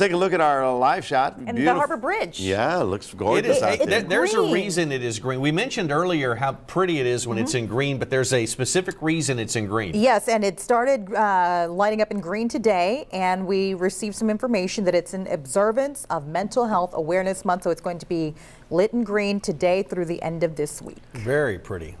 Take a look at our uh, live shot. And the Harbor Bridge. Yeah, it looks It gorgeous out it, there. there- there's a reason it is green. We mentioned earlier how pretty it is when it's mm-hmm. in green, but there's a specific reason it's in green. Yes, and it started uh, lighting up in green today, and we received some information that it's an observance of Mental Health Awareness Month, so it's going to be lit in green today through the end of this week. Very pretty. That's